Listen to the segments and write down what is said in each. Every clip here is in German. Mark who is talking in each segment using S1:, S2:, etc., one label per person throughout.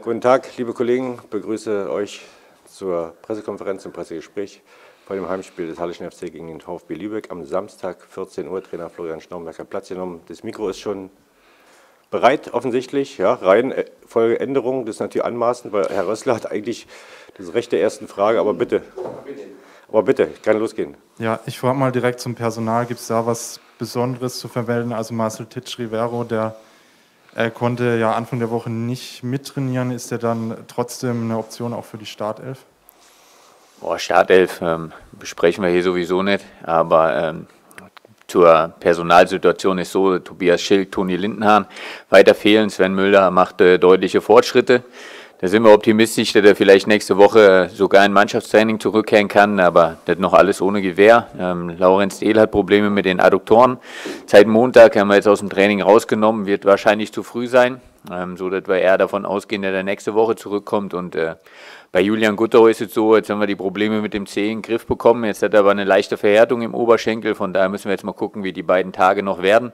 S1: Guten Tag, liebe Kollegen. Ich begrüße euch zur Pressekonferenz und Pressegespräch vor dem Heimspiel des Hallischen FC gegen den VfB Lübeck am Samstag 14 Uhr. Trainer Florian Schnaumberg hat Platz genommen. Das Mikro ist schon bereit, offensichtlich. Ja, Reihenfolge Änderung, das ist natürlich anmaßend, weil Herr Rössler hat eigentlich das Recht der ersten Frage, aber bitte. Aber bitte, kann losgehen.
S2: Ja, ich frage mal direkt zum Personal. Gibt es da was Besonderes zu vermelden? Also Marcel Titsch Rivero, der er konnte ja Anfang der Woche nicht mittrainieren. Ist er dann trotzdem eine Option auch für die Startelf?
S3: Boah, Startelf ähm, besprechen wir hier sowieso nicht, aber ähm, zur Personalsituation ist so, Tobias Schild, Toni Lindenhahn weiter fehlen, Sven Müller macht äh, deutliche Fortschritte. Da sind wir optimistisch, dass er vielleicht nächste Woche sogar in Mannschaftstraining zurückkehren kann, aber das noch alles ohne Gewehr. Ähm, Laurenz Dehl hat Probleme mit den Adduktoren. Seit Montag haben wir jetzt aus dem Training rausgenommen, wird wahrscheinlich zu früh sein, ähm, so dass wir eher davon ausgehen, dass er nächste Woche zurückkommt. Und äh, bei Julian Guttau ist es so, jetzt haben wir die Probleme mit dem Zeh in den Griff bekommen. Jetzt hat er aber eine leichte Verhärtung im Oberschenkel, von daher müssen wir jetzt mal gucken, wie die beiden Tage noch werden.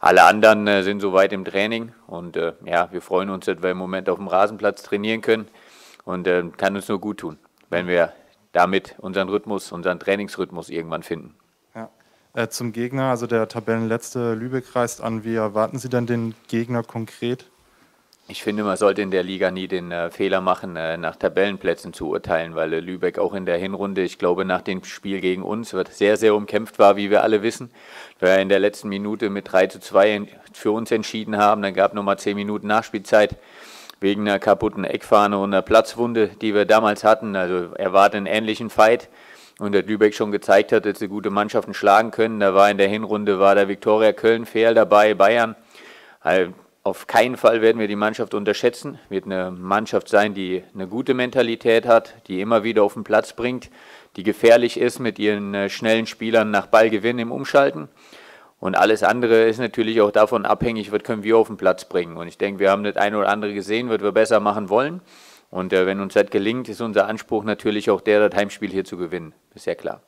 S3: Alle anderen äh, sind soweit im Training und äh, ja, wir freuen uns, dass wir im Moment auf dem Rasenplatz trainieren können und äh, kann uns nur gut tun, wenn wir damit unseren Rhythmus, unseren Trainingsrhythmus irgendwann finden.
S2: Ja. Äh, zum Gegner, also der Tabellenletzte Lübeck reist an. Wie erwarten Sie dann den Gegner konkret?
S3: Ich finde, man sollte in der Liga nie den äh, Fehler machen, äh, nach Tabellenplätzen zu urteilen, weil äh, Lübeck auch in der Hinrunde, ich glaube, nach dem Spiel gegen uns, wird sehr, sehr umkämpft war, wie wir alle wissen. Wir in der letzten Minute mit 3 zu 2 für uns entschieden haben. Dann gab es nochmal 10 Minuten Nachspielzeit wegen einer kaputten Eckfahne und einer Platzwunde, die wir damals hatten. Also er war einen ähnlichen Fight und der Lübeck schon gezeigt hat, dass sie gute Mannschaften schlagen können. Da war in der Hinrunde war der Viktoria Köln fair dabei, Bayern. Also auf keinen Fall werden wir die Mannschaft unterschätzen. Wird eine Mannschaft sein, die eine gute Mentalität hat, die immer wieder auf den Platz bringt, die gefährlich ist mit ihren äh, schnellen Spielern nach Ballgewinn im Umschalten. Und alles andere ist natürlich auch davon abhängig, was können wir auf den Platz bringen. Und ich denke, wir haben das eine oder andere gesehen, was wir besser machen wollen. Und äh, wenn uns das gelingt, ist unser Anspruch natürlich auch der, das Heimspiel hier zu gewinnen. Ist ja klar.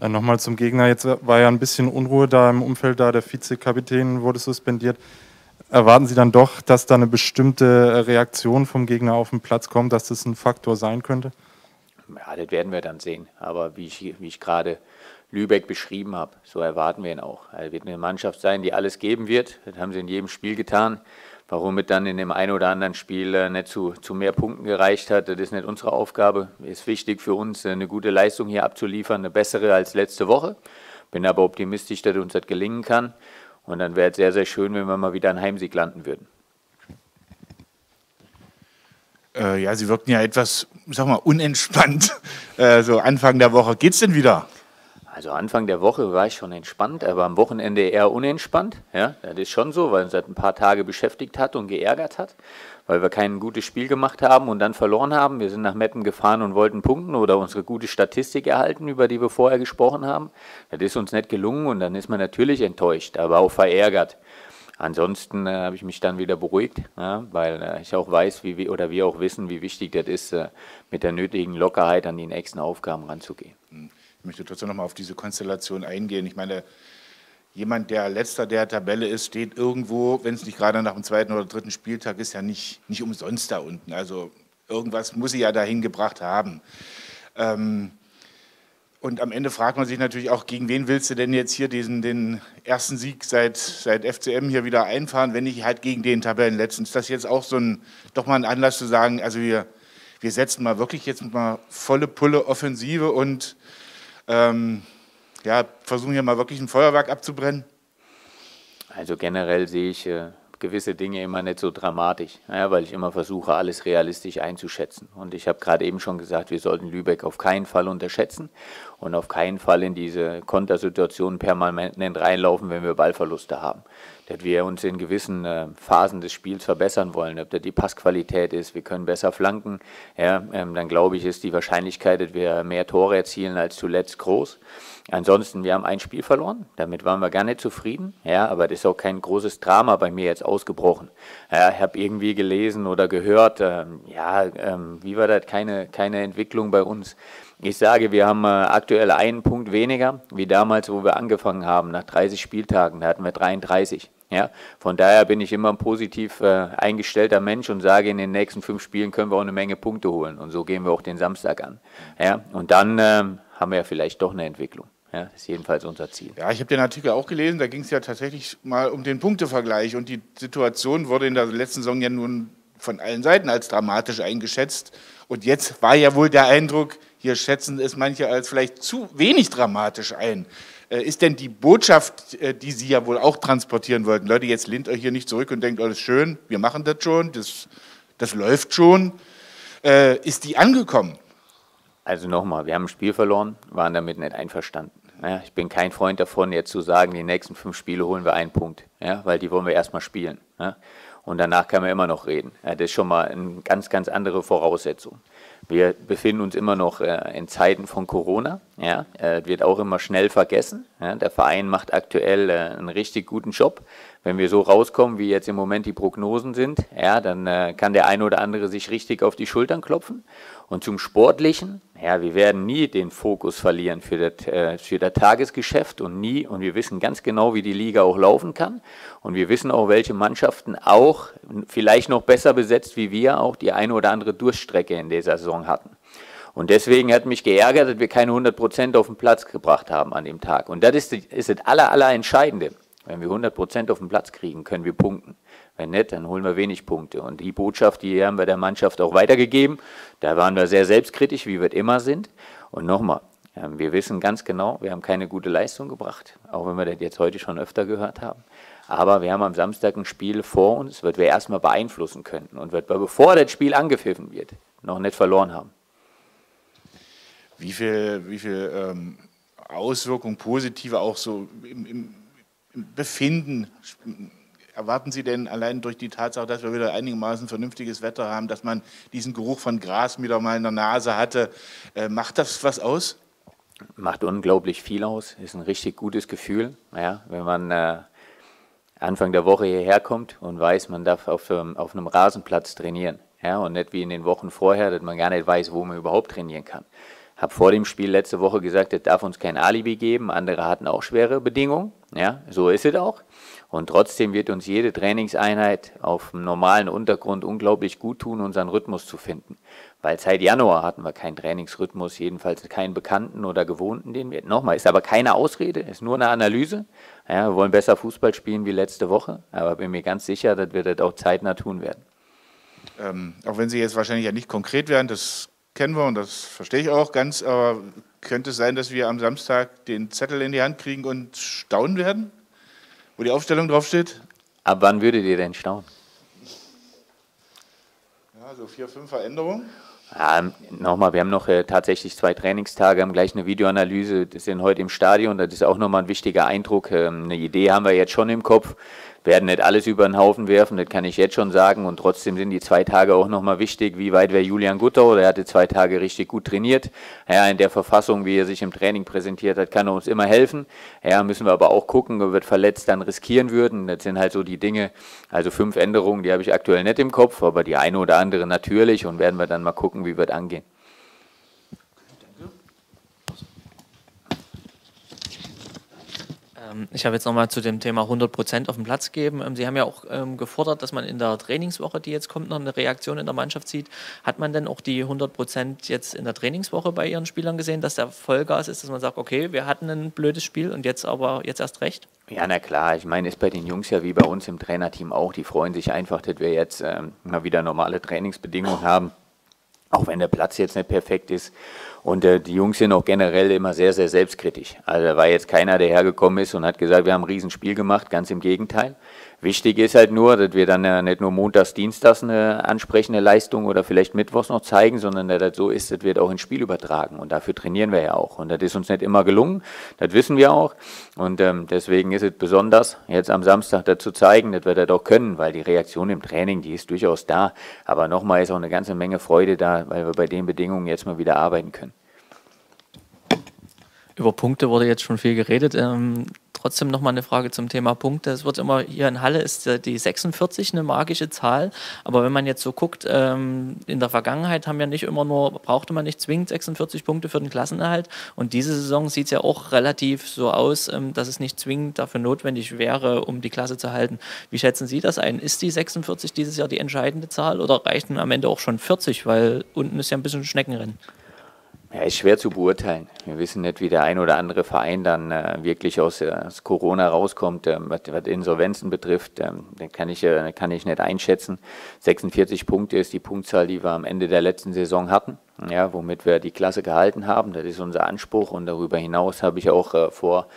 S2: Äh, Nochmal zum Gegner. Jetzt war ja ein bisschen Unruhe da im Umfeld, da der Vizekapitän wurde suspendiert erwarten Sie dann doch, dass da eine bestimmte Reaktion vom Gegner auf den Platz kommt, dass das ein Faktor sein könnte?
S3: Ja, das werden wir dann sehen. Aber wie ich, wie ich gerade Lübeck beschrieben habe, so erwarten wir ihn auch. Er wird eine Mannschaft sein, die alles geben wird. Das haben sie in jedem Spiel getan. Warum es dann in dem einen oder anderen Spiel äh, nicht zu, zu mehr Punkten gereicht hat, das ist nicht unsere Aufgabe. Es ist wichtig für uns, eine gute Leistung hier abzuliefern, eine bessere als letzte Woche. Bin aber optimistisch, dass uns das gelingen kann. Und dann wäre es sehr, sehr schön, wenn wir mal wieder einen Heimsieg landen würden.
S4: Äh, ja, Sie wirkten ja etwas, sag mal, unentspannt. Äh, so Anfang der Woche. Geht's denn wieder?
S3: Also Anfang der Woche war ich schon entspannt, aber am Wochenende eher unentspannt. Ja, das ist schon so, weil es seit ein paar Tage beschäftigt hat und geärgert hat weil wir kein gutes Spiel gemacht haben und dann verloren haben. Wir sind nach Meppen gefahren und wollten punkten oder unsere gute Statistik erhalten, über die wir vorher gesprochen haben. Das ist uns nicht gelungen und dann ist man natürlich enttäuscht, aber auch verärgert. Ansonsten äh, habe ich mich dann wieder beruhigt, ja, weil äh, ich auch weiß, wie oder wir auch wissen, wie wichtig das ist, äh, mit der nötigen Lockerheit an die nächsten Aufgaben ranzugehen.
S4: Ich möchte trotzdem noch mal auf diese Konstellation eingehen. Ich meine, jemand, der letzter der Tabelle ist, steht irgendwo, wenn es nicht gerade nach dem zweiten oder dritten Spieltag ist, ja nicht, nicht umsonst da unten. Also irgendwas muss sie ja dahin gebracht haben. Ähm, und am Ende fragt man sich natürlich auch, gegen wen willst du denn jetzt hier diesen, den ersten Sieg seit, seit FCM hier wieder einfahren, wenn nicht halt gegen den Tabellenletzten? Ist das jetzt auch so ein, doch mal ein Anlass zu sagen, also wir, wir setzen mal wirklich jetzt mal volle Pulle Offensive und ähm, ja, versuchen hier mal wirklich ein Feuerwerk abzubrennen?
S3: Also generell sehe ich äh, gewisse Dinge immer nicht so dramatisch, ja, weil ich immer versuche, alles realistisch einzuschätzen. Und ich habe gerade eben schon gesagt, wir sollten Lübeck auf keinen Fall unterschätzen und auf keinen Fall in diese Kontersituation permanent reinlaufen, wenn wir Ballverluste haben. Dass wir uns in gewissen äh, Phasen des Spiels verbessern wollen, ob das die Passqualität ist, wir können besser flanken, ja, ähm, dann glaube ich, ist die Wahrscheinlichkeit, dass wir mehr Tore erzielen als zuletzt groß. Ansonsten, wir haben ein Spiel verloren, damit waren wir gar nicht zufrieden, ja, aber das ist auch kein großes Drama bei mir jetzt ausgebrochen. Ja, ich habe irgendwie gelesen oder gehört, ähm, ja, ähm, wie war das, keine, keine Entwicklung bei uns. Ich sage, wir haben äh, aktuell einen Punkt weniger, wie damals, wo wir angefangen haben, nach 30 Spieltagen, da hatten wir 33. Ja, von daher bin ich immer ein positiv äh, eingestellter Mensch und sage, in den nächsten fünf Spielen können wir auch eine Menge Punkte holen. Und so gehen wir auch den Samstag an. Ja, und dann ähm, haben wir ja vielleicht doch eine Entwicklung. Ja, das ist jedenfalls unser Ziel.
S4: Ja, ich habe den Artikel auch gelesen, da ging es ja tatsächlich mal um den Punktevergleich und die Situation wurde in der letzten Saison ja nun von allen Seiten als dramatisch eingeschätzt. Und jetzt war ja wohl der Eindruck, hier schätzen es manche als vielleicht zu wenig dramatisch ein. Äh, ist denn die Botschaft, äh, die Sie ja wohl auch transportieren wollten, Leute, jetzt lehnt euch hier nicht zurück und denkt, alles schön, wir machen das schon, das, das läuft schon, äh, ist die angekommen?
S3: Also nochmal, wir haben ein Spiel verloren, waren damit nicht einverstanden. Ja, ich bin kein Freund davon, jetzt zu sagen, die nächsten fünf Spiele holen wir einen Punkt, ja, weil die wollen wir erstmal spielen. Ja. Und danach kann man immer noch reden. das ist schon mal eine ganz, ganz andere Voraussetzung. Wir befinden uns immer noch äh, in Zeiten von Corona. Ja, äh, wird auch immer schnell vergessen. Ja, der Verein macht aktuell äh, einen richtig guten Job. Wenn wir so rauskommen, wie jetzt im Moment die Prognosen sind, ja, dann äh, kann der eine oder andere sich richtig auf die Schultern klopfen. Und zum Sportlichen, ja, wir werden nie den Fokus verlieren für das, äh, für das Tagesgeschäft und nie, und wir wissen ganz genau, wie die Liga auch laufen kann. Und wir wissen auch, welche Mannschaften auch vielleicht noch besser besetzt wie wir auch die eine oder andere Durchstrecke in dieser Saison hatten. Und deswegen hat mich geärgert, dass wir keine 100 Prozent auf den Platz gebracht haben an dem Tag. Und das ist, ist das aller, aller Entscheidende. Wenn wir 100 Prozent auf den Platz kriegen, können wir punkten. Wenn nicht, dann holen wir wenig Punkte. Und die Botschaft, die haben wir der Mannschaft auch weitergegeben. Da waren wir sehr selbstkritisch, wie wir immer sind. Und nochmal, ähm, wir wissen ganz genau, wir haben keine gute Leistung gebracht, auch wenn wir das jetzt heute schon öfter gehört haben. Aber wir haben am Samstag ein Spiel vor uns, das wir erstmal beeinflussen können und wird wir, bevor das Spiel angepfiffen wird, noch nicht verloren haben.
S4: Wie viel, wie viel ähm, Auswirkungen, positive auch so im, im Befinden erwarten Sie denn allein durch die Tatsache, dass wir wieder einigermaßen vernünftiges Wetter haben, dass man diesen Geruch von Gras wieder mal in der Nase hatte, äh, macht das was aus?
S3: Macht unglaublich viel aus, ist ein richtig gutes Gefühl, ja, wenn man äh, Anfang der Woche hierher kommt und weiß, man darf auf, ähm, auf einem Rasenplatz trainieren. Ja, und nicht wie in den Wochen vorher, dass man gar nicht weiß, wo man überhaupt trainieren kann habe vor dem Spiel letzte Woche gesagt, es darf uns kein Alibi geben. Andere hatten auch schwere Bedingungen. Ja, so ist es auch. Und trotzdem wird uns jede Trainingseinheit auf einem normalen Untergrund unglaublich gut tun, unseren Rhythmus zu finden. Weil seit Januar hatten wir keinen Trainingsrhythmus, jedenfalls keinen Bekannten oder Gewohnten, den wir. Nochmal, ist aber keine Ausrede, ist nur eine Analyse. Ja, wir wollen besser Fußball spielen wie letzte Woche, aber bin mir ganz sicher, dass wir das auch zeitnah tun werden.
S4: Ähm, auch wenn Sie jetzt wahrscheinlich ja nicht konkret werden, das kennen wir und das verstehe ich auch ganz, aber könnte es sein, dass wir am Samstag den Zettel in die Hand kriegen und staunen werden, wo die Aufstellung draufsteht?
S3: Ab wann würdet ihr denn staunen?
S4: Ja, so vier, fünf Veränderungen.
S3: Ja, nochmal, wir haben noch äh, tatsächlich zwei Trainingstage, haben gleich eine Videoanalyse, das sind heute im Stadion, das ist auch nochmal ein wichtiger Eindruck. Ähm, eine Idee haben wir jetzt schon im Kopf werden nicht alles über den Haufen werfen, das kann ich jetzt schon sagen. Und trotzdem sind die zwei Tage auch nochmal wichtig. Wie weit wäre Julian Guttau? Der hatte zwei Tage richtig gut trainiert. Ja, in der Verfassung, wie er sich im Training präsentiert hat, kann er uns immer helfen. Ja, müssen wir aber auch gucken, ob wir verletzt dann riskieren würden. Das sind halt so die Dinge. Also fünf Änderungen, die habe ich aktuell nicht im Kopf, aber die eine oder andere natürlich. Und werden wir dann mal gucken, wie wir das angehen.
S5: Ich habe jetzt nochmal zu dem Thema 100 Prozent auf den Platz geben. Ähm, Sie haben ja auch ähm, gefordert, dass man in der Trainingswoche, die jetzt kommt, noch eine Reaktion in der Mannschaft sieht. Hat man denn auch die 100 Prozent jetzt in der Trainingswoche bei Ihren Spielern gesehen, dass der Vollgas ist, dass man sagt, okay, wir hatten ein blödes Spiel und jetzt aber jetzt erst recht?
S3: Ja, na klar. Ich meine, ist bei den Jungs ja wie bei uns im Trainerteam auch. Die freuen sich einfach, dass wir jetzt ähm, mal wieder normale Trainingsbedingungen haben. Auch wenn der Platz jetzt nicht perfekt ist. Und äh, die Jungs sind auch generell immer sehr, sehr selbstkritisch. Also da war jetzt keiner, der hergekommen ist und hat gesagt, wir haben ein Riesenspiel gemacht, ganz im Gegenteil. Wichtig ist halt nur, dass wir dann äh, nicht nur montags, dienstags eine ansprechende Leistung oder vielleicht mittwochs noch zeigen, sondern dass das so ist, das wird auch ins Spiel übertragen. Und dafür trainieren wir ja auch. Und das ist uns nicht immer gelungen, das wissen wir auch. Und ähm, deswegen ist es besonders, jetzt am Samstag dazu zeigen, dass wir das auch können, weil die Reaktion im Training, die ist durchaus da. Aber nochmal ist auch eine ganze Menge Freude da, weil wir bei den Bedingungen jetzt mal wieder arbeiten können.
S5: Über Punkte wurde jetzt schon viel geredet. Ähm, trotzdem nochmal eine Frage zum Thema Punkte. Es wird immer, hier in Halle ist die 46 eine magische Zahl, aber wenn man jetzt so guckt, ähm, in der Vergangenheit haben ja nicht immer nur, brauchte man nicht zwingend 46 Punkte für den Klassenerhalt und diese Saison sieht es ja auch relativ so aus, ähm, dass es nicht zwingend dafür notwendig wäre, um die Klasse zu halten. Wie schätzen Sie das ein? Ist die 46 dieses Jahr die entscheidende Zahl oder reichen am Ende auch schon 40, weil unten ist ja ein bisschen Schneckenrennen?
S3: Ja, ist schwer zu beurteilen. Wir wissen nicht, wie der ein oder andere Verein dann äh, wirklich aus, aus, Corona rauskommt, ähm, was, was, Insolvenzen betrifft. Ähm, den kann ich, äh, kann ich nicht einschätzen. 46 Punkte ist die Punktzahl, die wir am Ende der letzten Saison hatten, ja, womit wir die Klasse gehalten haben. Das ist unser Anspruch und darüber hinaus habe ich auch äh, vor,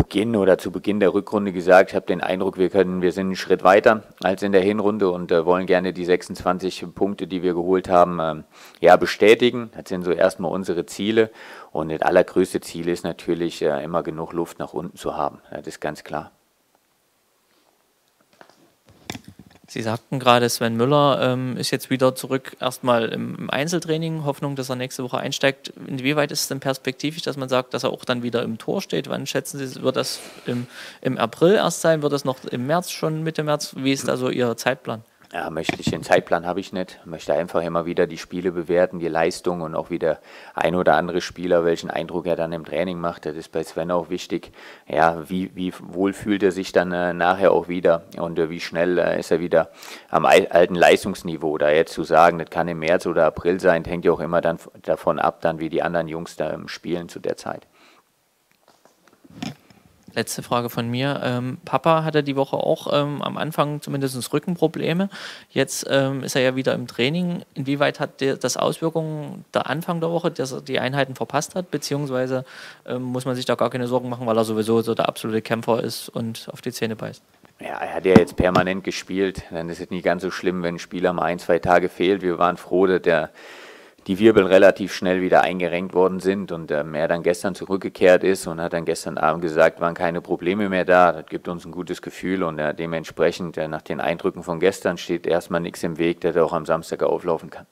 S3: Beginn oder zu Beginn der Rückrunde gesagt, ich habe den Eindruck, wir können, wir sind einen Schritt weiter als in der Hinrunde und äh, wollen gerne die 26 Punkte, die wir geholt haben, ähm, ja bestätigen. Das sind so erstmal unsere Ziele und das allergrößte Ziel ist natürlich äh, immer genug Luft nach unten zu haben. Das ist ganz klar.
S5: Sie sagten gerade, Sven Müller ähm, ist jetzt wieder zurück erstmal im, Einzeltraining, Hoffnung, dass er nächste Woche einsteigt. Inwieweit ist es denn perspektivisch, dass man sagt, dass er auch dann wieder im Tor steht? Wann schätzen Sie, wird das im, im April erst sein? Wird das noch im März schon, Mitte März? Wie ist da so Ihr Zeitplan?
S3: Ja, möchte ich, den Zeitplan habe ich nicht. Möchte einfach immer wieder die Spiele bewerten, die Leistung und auch wieder ein oder andere Spieler, welchen Eindruck er dann im Training macht. Das ist bei Sven auch wichtig. Ja, wie, wie wohl fühlt er sich dann äh, nachher auch wieder und äh, wie schnell äh, ist er wieder am alten Leistungsniveau. Da jetzt zu sagen, das kann im März oder April sein, hängt ja auch immer dann davon ab, dann wie die anderen Jungs da spielen zu der Zeit.
S5: Letzte Frage von mir. Ähm, Papa hatte die Woche auch ähm, am Anfang zumindest Rückenprobleme. Jetzt ähm, ist er ja wieder im Training. Inwieweit hat der, das Auswirkungen der Anfang der Woche, dass er die Einheiten verpasst hat? Beziehungsweise ähm, muss man sich da gar keine Sorgen machen, weil er sowieso so der absolute Kämpfer ist und auf die Zähne beißt?
S3: Ja, er hat ja jetzt permanent gespielt. Dann ist es nicht ganz so schlimm, wenn ein Spieler mal ein, zwei Tage fehlt. Wir waren froh, dass der die Wirbel relativ schnell wieder eingerenkt worden sind und ähm, er dann gestern zurückgekehrt ist und hat dann gestern Abend gesagt, waren keine Probleme mehr da. Das gibt uns ein gutes Gefühl und äh, dementsprechend äh, nach den Eindrücken von gestern steht erstmal nichts im Weg, dass er auch am Samstag auflaufen kann.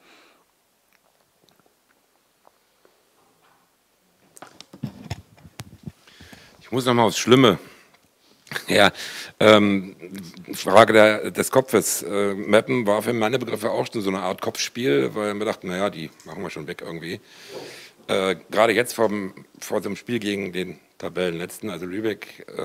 S6: Ich muss nochmal aufs Schlimme ja, ähm, Frage der, des Kopfes. Äh, Mappen war für meine Begriffe auch schon so eine Art Kopfspiel, weil wir dachten, naja, die machen wir schon weg irgendwie. Äh, Gerade jetzt vom, vor dem Spiel gegen den Tabellenletzten, also Lübeck, äh,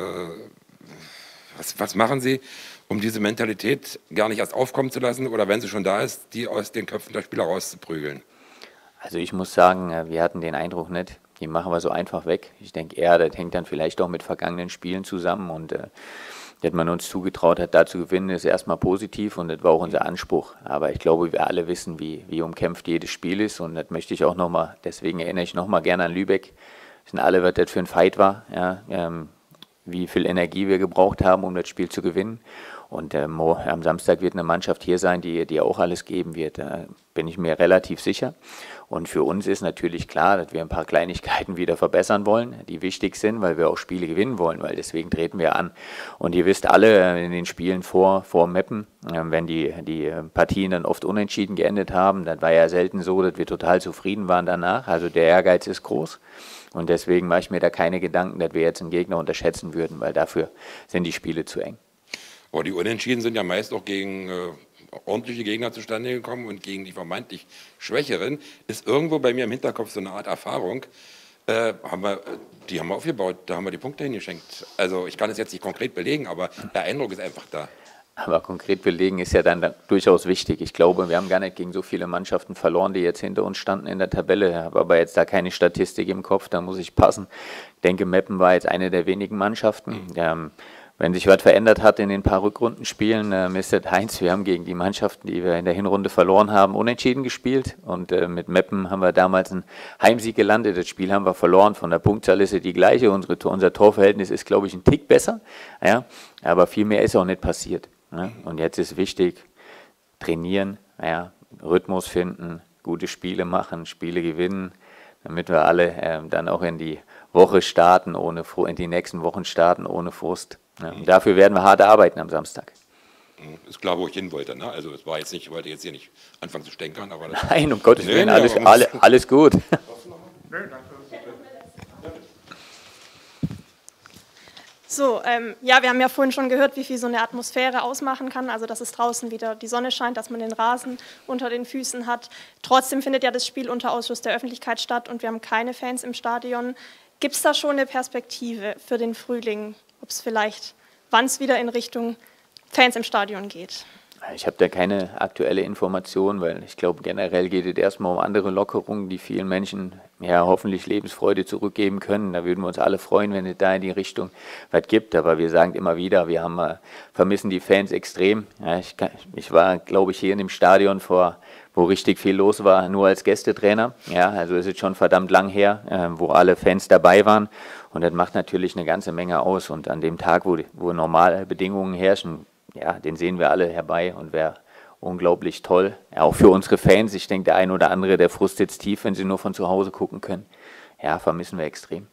S6: was, was machen Sie, um diese Mentalität gar nicht erst aufkommen zu lassen oder wenn sie schon da ist, die aus den Köpfen der Spieler rauszuprügeln?
S3: Also ich muss sagen, äh, wir hatten den Eindruck nicht, die machen wir so einfach weg. Ich denke eher, das hängt dann vielleicht auch mit vergangenen Spielen zusammen und äh, dass man uns zugetraut hat, da zu gewinnen, ist erstmal positiv und das war auch unser Anspruch. Aber ich glaube, wir alle wissen, wie, wie umkämpft jedes Spiel ist und das möchte ich auch nochmal, deswegen erinnere ich nochmal gerne an Lübeck. Wissen alle, was das für ein Fight war, ja, ähm, wie viel Energie wir gebraucht haben, um das Spiel zu gewinnen. Und ähm, am Samstag wird eine Mannschaft hier sein, die, die auch alles geben wird. Da bin ich mir relativ sicher. Und für uns ist natürlich klar, dass wir ein paar Kleinigkeiten wieder verbessern wollen, die wichtig sind, weil wir auch Spiele gewinnen wollen, weil deswegen treten wir an. Und ihr wisst alle äh, in den Spielen vor, vor Meppen, ähm, wenn die, die äh, Partien dann oft unentschieden geendet haben, dann war ja selten so, dass wir total zufrieden waren danach. Also der Ehrgeiz ist groß. Und deswegen mache ich mir da keine Gedanken, dass wir jetzt einen Gegner unterschätzen würden, weil dafür sind die Spiele zu eng.
S6: Aber die Unentschieden sind ja meist auch gegen äh, ordentliche Gegner zustande gekommen und gegen die vermeintlich Schwächeren. Ist irgendwo bei mir im Hinterkopf so eine Art Erfahrung. Äh, haben wir, die haben wir aufgebaut, da haben wir die Punkte hingeschenkt. Also ich kann es jetzt nicht konkret belegen, aber der Eindruck ist einfach da.
S3: Aber konkret belegen ist ja dann da durchaus wichtig. Ich glaube, wir haben gar nicht gegen so viele Mannschaften verloren, die jetzt hinter uns standen in der Tabelle. Ich habe aber jetzt da keine Statistik im Kopf, da muss ich passen. Ich denke, Meppen war jetzt eine der wenigen Mannschaften. Mhm. Ähm, wenn sich was verändert hat in den paar Rückrundenspielen, äh, Mr. Heinz, wir haben gegen die Mannschaften, die wir in der Hinrunde verloren haben, unentschieden gespielt. Und äh, mit Meppen haben wir damals einen Heimsieg gelandet. Das Spiel haben wir verloren. Von der Punktzahl ist es die gleiche. Unsere, unser Torverhältnis ist, glaube ich, ein Tick besser. Ja? Aber viel mehr ist auch nicht passiert. Ne? Und jetzt ist wichtig, trainieren, ja? Rhythmus finden, gute Spiele machen, Spiele gewinnen, damit wir alle äh, dann auch in die Woche starten, ohne in die nächsten Wochen starten ohne Frust. Ja, dafür werden wir hart arbeiten am Samstag.
S6: Ist klar, wo ich hin wollte. Ne? Also es war jetzt nicht, ich wollte jetzt hier nicht anfangen zu stänkern. Aber
S3: Nein, um Gottes Willen, nee, alles, alle, alles gut.
S7: So, ähm, ja, wir haben ja vorhin schon gehört, wie viel so eine Atmosphäre ausmachen kann. Also, dass es draußen wieder die Sonne scheint, dass man den Rasen unter den Füßen hat. Trotzdem findet ja das Spiel unter Ausschluss der Öffentlichkeit statt und wir haben keine Fans im Stadion. Gibt es da schon eine Perspektive für den Frühling, ob es vielleicht, wann es wieder in Richtung Fans im Stadion geht?
S3: Ich habe da keine aktuelle Information, weil ich glaube, generell geht es erstmal um andere Lockerungen, die vielen Menschen ja hoffentlich Lebensfreude zurückgeben können. Da würden wir uns alle freuen, wenn es da in die Richtung was gibt. Aber wir sagen immer wieder, wir haben, äh, vermissen die Fans extrem. Ja, ich, ich, war, glaube ich, hier in dem Stadion vor, wo richtig viel los war, nur als Gästetrainer. Ja, also ist es schon verdammt lang her, äh, wo alle Fans dabei waren. Und das macht natürlich eine ganze Menge aus. Und an dem Tag, wo, wo normale Bedingungen herrschen, ja, den sehen wir alle herbei und wäre unglaublich toll. Ja, auch für unsere Fans. Ich denke, der ein oder andere, der Frust sitzt tief, wenn sie nur von zu Hause gucken können. Ja, vermissen wir extrem.